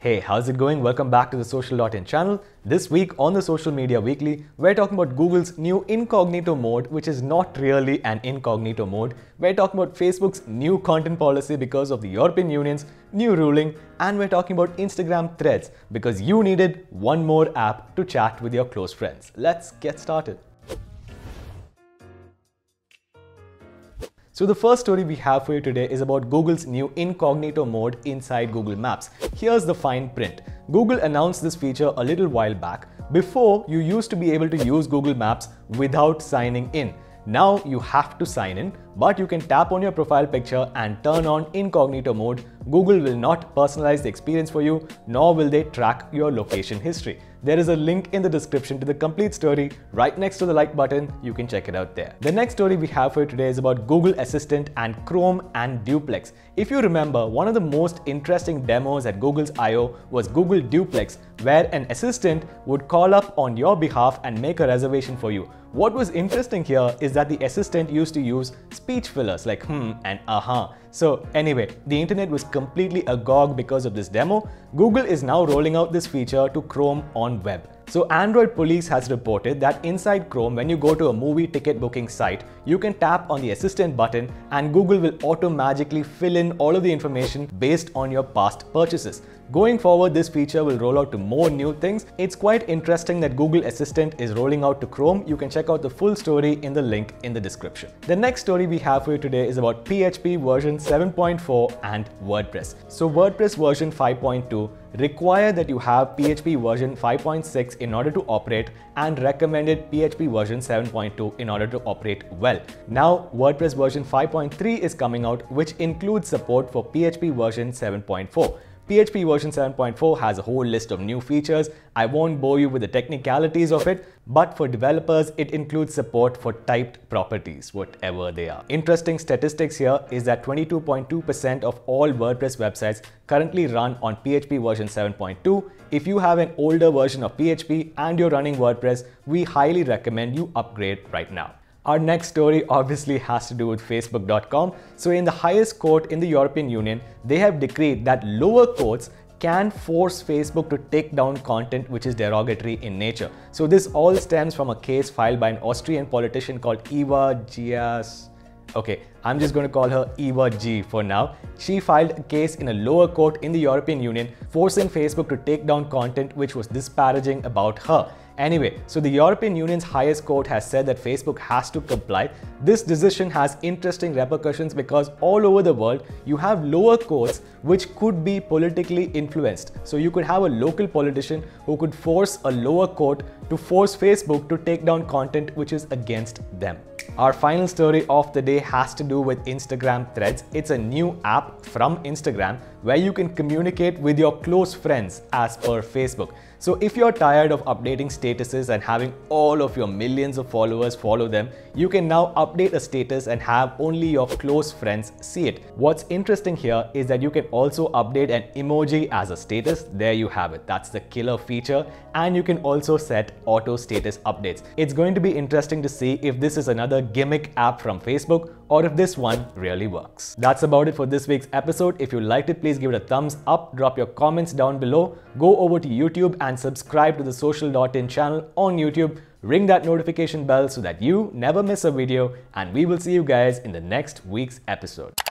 Hey, how's it going? Welcome back to the Sociall.in channel. This week on the Social Media Weekly, we're talking about Google's new incognito mode, which is not really an incognito mode. We're talking about Facebook's new content policy because of the European Union's new ruling, and we're talking about Instagram threads because you needed one more app to chat with your close friends. Let's get started. So the first story we have for you today is about Google's new incognito mode inside Google Maps. Here's the fine print. Google announced this feature a little while back. Before, you used to be able to use Google Maps without signing in. Now you have to sign in, but you can tap on your profile picture and turn on incognito mode. Google will not personalize the experience for you, nor will they track your location history. There is a link in the description to the complete story right next to the like button. You can check it out there. The next story we have for you today is about Google Assistant and Chrome and Duplex. If you remember, one of the most interesting demos at Google's I.O. was Google Duplex, where an assistant would call up on your behalf and make a reservation for you. What was interesting here is that the assistant used to use speech fillers like hmm and aha. So anyway, the internet was completely agog because of this demo. Google is now rolling out this feature to Chrome on web. So Android Police has reported that inside Chrome, when you go to a movie ticket booking site, you can tap on the assistant button and Google will automatically fill in all of the information based on your past purchases. Going forward, this feature will roll out to more new things. It's quite interesting that Google Assistant is rolling out to Chrome. You can check out the full story in the link in the description. The next story we have for you today is about PHP version 7.4 and WordPress. So WordPress version 5.2 require that you have PHP version 5.6 in order to operate and recommended PHP version 7.2 in order to operate well. Now WordPress version 5.3 is coming out which includes support for PHP version 7.4. PHP version 7.4 has a whole list of new features. I won't bore you with the technicalities of it, but for developers, it includes support for typed properties, whatever they are. Interesting statistics here is that 22.2% of all WordPress websites currently run on PHP version 7.2. If you have an older version of PHP and you're running WordPress, we highly recommend you upgrade right now. Our next story obviously has to do with Facebook.com. So in the highest court in the European Union, they have decreed that lower courts can force Facebook to take down content which is derogatory in nature. So this all stems from a case filed by an Austrian politician called Eva Gias. Okay, I'm just going to call her Eva G for now. She filed a case in a lower court in the European Union forcing Facebook to take down content which was disparaging about her. Anyway, so the European Union's highest court has said that Facebook has to comply. This decision has interesting repercussions because all over the world, you have lower courts which could be politically influenced. So you could have a local politician who could force a lower court to force Facebook to take down content which is against them. Our final story of the day has to do with Instagram Threads. It's a new app from Instagram where you can communicate with your close friends as per Facebook. So if you're tired of updating statuses and having all of your millions of followers follow them, you can now update a status and have only your close friends see it. What's interesting here is that you can also update an emoji as a status. There you have it. That's the killer feature. And you can also set auto status updates. It's going to be interesting to see if this is another gimmick app from Facebook or if this one really works. That's about it for this week's episode. If you liked it, please give it a thumbs up, drop your comments down below, go over to YouTube and subscribe to the Sociall.in channel on YouTube. Ring that notification bell so that you never miss a video and we will see you guys in the next week's episode.